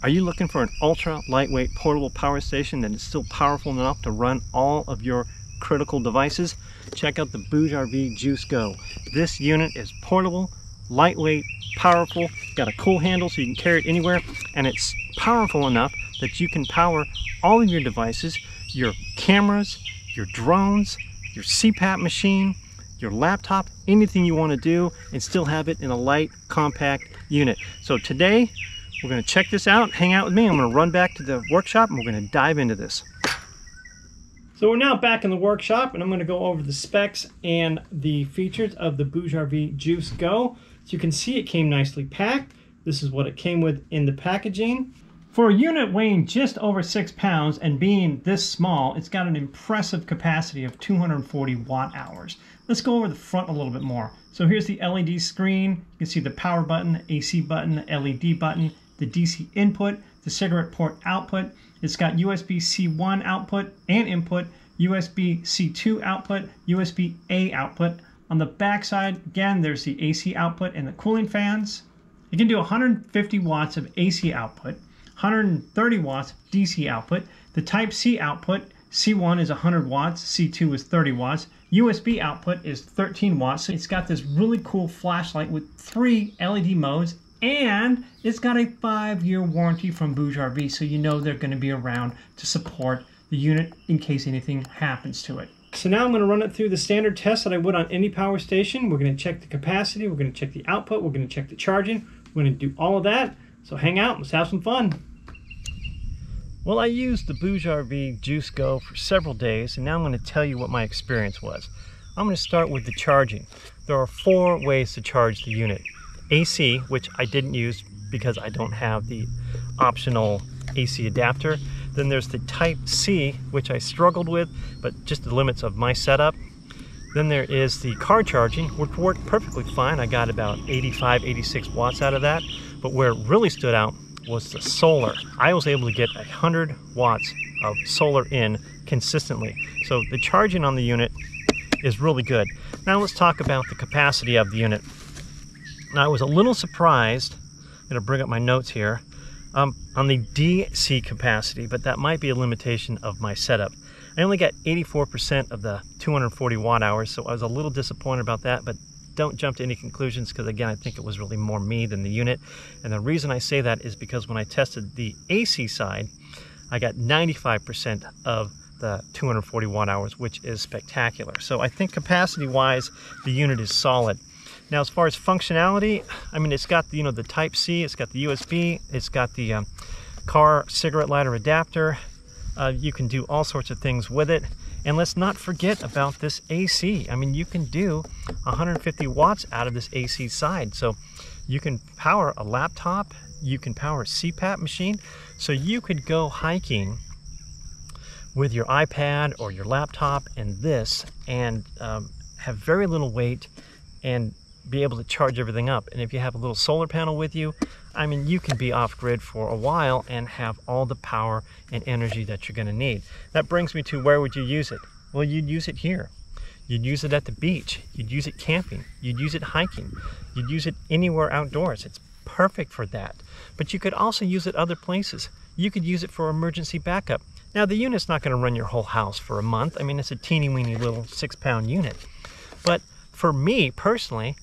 Are you looking for an ultra lightweight portable power station that is still powerful enough to run all of your critical devices? Check out the Bouge RV Juice Go. This unit is portable, lightweight, powerful, got a cool handle so you can carry it anywhere, and it's powerful enough that you can power all of your devices, your cameras, your drones, your CPAP machine, your laptop, anything you want to do, and still have it in a light, compact unit. So today, we're gonna check this out, hang out with me. I'm gonna run back to the workshop and we're gonna dive into this. So we're now back in the workshop and I'm gonna go over the specs and the features of the Bouge RV Juice Go. So you can see it came nicely packed. This is what it came with in the packaging. For a unit weighing just over six pounds and being this small, it's got an impressive capacity of 240 watt hours. Let's go over the front a little bit more. So here's the LED screen. You can see the power button, AC button, LED button, the DC input, the cigarette port output. It's got USB C1 output and input, USB C2 output, USB A output. On the back side, again, there's the AC output and the cooling fans. It can do 150 watts of AC output, 130 watts DC output. The Type C output, C1 is 100 watts, C2 is 30 watts. USB output is 13 watts. So it's got this really cool flashlight with three LED modes and it's got a five-year warranty from Bouge RV, so you know they're going to be around to support the unit in case anything happens to it. So now I'm going to run it through the standard test that I would on any power station. We're going to check the capacity, we're going to check the output, we're going to check the charging, we're going to do all of that. So hang out, let's have some fun. Well, I used the Bouge RV Juice Go for several days, and now I'm going to tell you what my experience was. I'm going to start with the charging. There are four ways to charge the unit. AC, which I didn't use because I don't have the optional AC adapter. Then there's the Type C, which I struggled with, but just the limits of my setup. Then there is the car charging, which worked perfectly fine. I got about 85, 86 watts out of that. But where it really stood out was the solar. I was able to get 100 watts of solar in consistently. So the charging on the unit is really good. Now let's talk about the capacity of the unit. Now, I was a little surprised, I'm going to bring up my notes here, um, on the DC capacity, but that might be a limitation of my setup. I only got 84% of the 240 watt hours, so I was a little disappointed about that, but don't jump to any conclusions because again, I think it was really more me than the unit. And the reason I say that is because when I tested the AC side, I got 95% of the 240 watt hours, which is spectacular. So I think capacity wise, the unit is solid. Now, as far as functionality, I mean, it's got the, you know the Type C, it's got the USB, it's got the um, car cigarette lighter adapter. Uh, you can do all sorts of things with it. And let's not forget about this AC. I mean, you can do 150 watts out of this AC side. So you can power a laptop, you can power a CPAP machine. So you could go hiking with your iPad or your laptop and this and um, have very little weight and be able to charge everything up. And if you have a little solar panel with you, I mean, you can be off grid for a while and have all the power and energy that you're going to need. That brings me to where would you use it? Well, you'd use it here. You'd use it at the beach. You'd use it camping. You'd use it hiking. You'd use it anywhere outdoors. It's perfect for that. But you could also use it other places. You could use it for emergency backup. Now, the unit's not going to run your whole house for a month. I mean, it's a teeny weeny little six pound unit. But for me personally,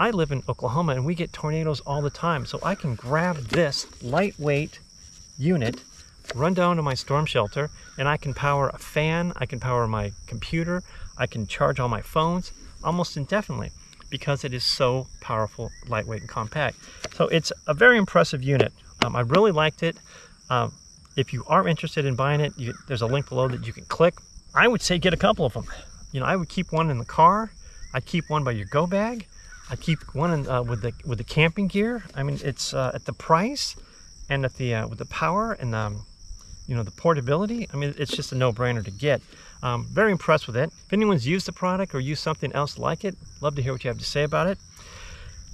I live in Oklahoma and we get tornadoes all the time. So I can grab this lightweight unit, run down to my storm shelter, and I can power a fan, I can power my computer, I can charge all my phones almost indefinitely because it is so powerful, lightweight, and compact. So it's a very impressive unit. Um, I really liked it. Um, if you are interested in buying it, you, there's a link below that you can click. I would say get a couple of them. You know, I would keep one in the car. I'd keep one by your go bag. I keep one in, uh, with the with the camping gear. I mean, it's uh, at the price and at the uh, with the power and the, um, you know the portability. I mean, it's just a no-brainer to get. Um, very impressed with it. If anyone's used the product or used something else like it, love to hear what you have to say about it.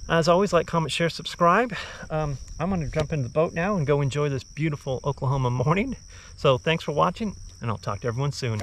As always, like, comment, share, subscribe. Um, I'm going to jump into the boat now and go enjoy this beautiful Oklahoma morning. So thanks for watching, and I'll talk to everyone soon.